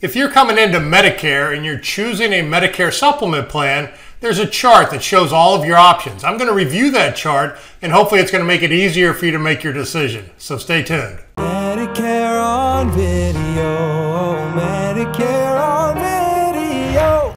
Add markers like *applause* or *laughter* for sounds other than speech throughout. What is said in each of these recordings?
If you're coming into Medicare and you're choosing a Medicare supplement plan, there's a chart that shows all of your options. I'm going to review that chart and hopefully it's going to make it easier for you to make your decision. So stay tuned. Medicare on video, Medicare on video.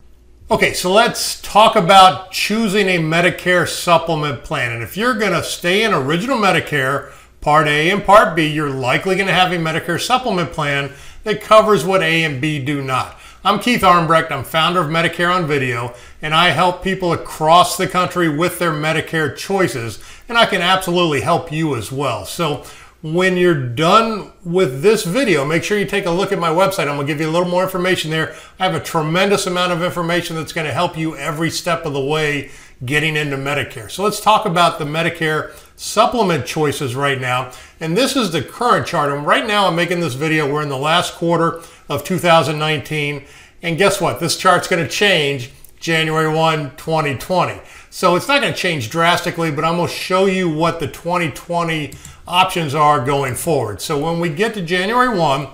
Okay, so let's talk about choosing a Medicare supplement plan. And if you're going to stay in original Medicare, Part A and Part B, you're likely going to have a Medicare supplement plan that covers what A and B do not. I'm Keith Armbrecht. I'm founder of Medicare on Video, and I help people across the country with their Medicare choices, and I can absolutely help you as well. So when you're done with this video, make sure you take a look at my website. I'm to give you a little more information there. I have a tremendous amount of information that's going to help you every step of the way getting into Medicare. So let's talk about the Medicare supplement choices right now. And this is the current chart. And right now I'm making this video. We're in the last quarter of 2019. And guess what? This chart's going to change January 1, 2020. So it's not going to change drastically, but I'm going to show you what the 2020 options are going forward. So when we get to January 1,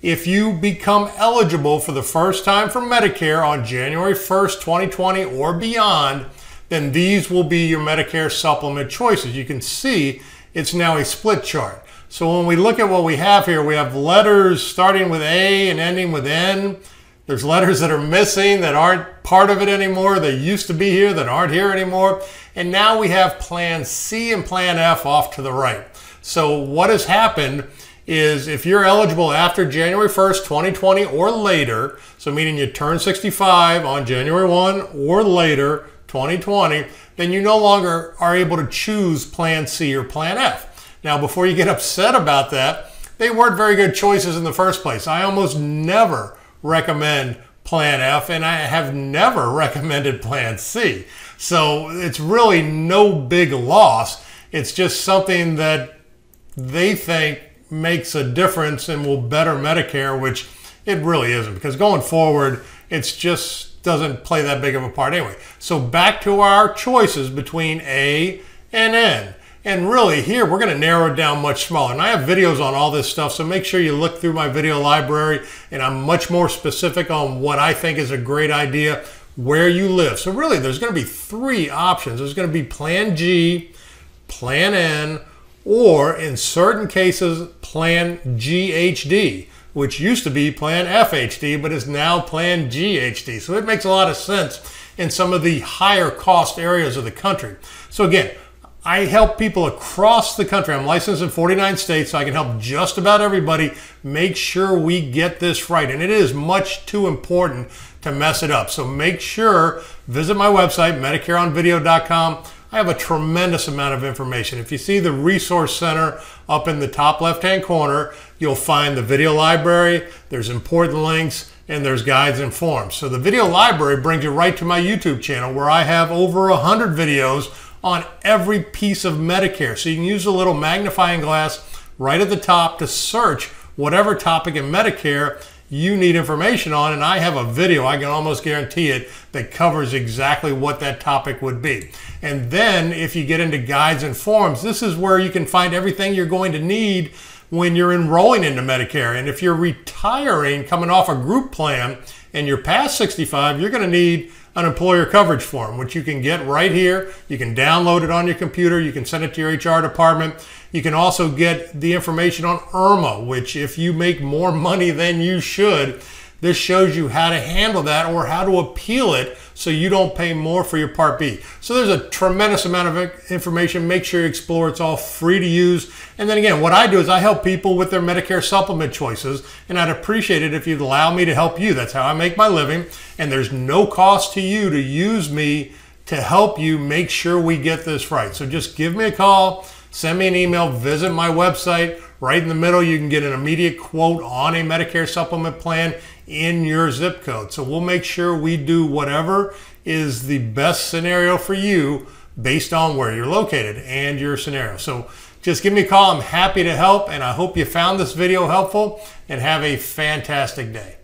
if you become eligible for the first time for Medicare on January 1st, 2020 or beyond, then these will be your Medicare supplement choices. You can see it's now a split chart. So when we look at what we have here, we have letters starting with A and ending with N. There's letters that are missing that aren't part of it anymore. They used to be here that aren't here anymore. And now we have Plan C and Plan F off to the right. So what has happened is if you're eligible after January 1st, 2020 or later, so meaning you turn 65 on January 1 or later, 2020, then you no longer are able to choose Plan C or Plan F. Now, before you get upset about that, they weren't very good choices in the first place. I almost never recommend Plan F, and I have never *laughs* recommended Plan C. So it's really no big loss. It's just something that they think makes a difference and will better Medicare, which it really isn't. Because going forward, it's just doesn't play that big of a part anyway. So back to our choices between A and N. And really here, we're gonna narrow it down much smaller. And I have videos on all this stuff, so make sure you look through my video library and I'm much more specific on what I think is a great idea where you live. So really, there's gonna be three options. There's gonna be Plan G, Plan N, or in certain cases, Plan GHD which used to be Plan FHD, but is now Plan GHD. So it makes a lot of sense in some of the higher cost areas of the country. So again, I help people across the country. I'm licensed in 49 states, so I can help just about everybody make sure we get this right. And it is much too important to mess it up. So make sure, visit my website, MedicareOnVideo.com. I have a tremendous amount of information. If you see the Resource Center up in the top left-hand corner, you'll find the video library, there's important links, and there's guides and forms. So the video library brings you right to my YouTube channel where I have over 100 videos on every piece of Medicare. So you can use a little magnifying glass right at the top to search whatever topic in Medicare you need information on, and I have a video, I can almost guarantee it, that covers exactly what that topic would be. And then if you get into guides and forms, this is where you can find everything you're going to need when you're enrolling into Medicare. And if you're retiring, coming off a group plan, and you're past 65, you're going to need an employer coverage form, which you can get right here. You can download it on your computer. You can send it to your HR department. You can also get the information on IRMAA, which if you make more *laughs* money than you should, this shows you how to handle that or how to appeal it so you don't pay more for your Part B. So there's a tremendous amount of information. Make sure you explore. It's all free to use. And then again, what I do is I help people with their Medicare supplement choices, and I'd appreciate it if you'd allow me to help you. That's how I make my living, and there's no cost to you to use me to help you make sure we get this right. So just give me a call, send me an email, visit my website. Right in the middle, you can get an immediate quote on a Medicare supplement plan in your zip code. So we'll make sure we do whatever is the best scenario for you based on where you're located and your scenario. So just give me a call. I'm happy to help and I hope you found this video helpful and have a fantastic day.